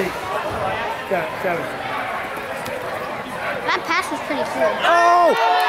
Eight. Seven. That pass was pretty cool. Oh!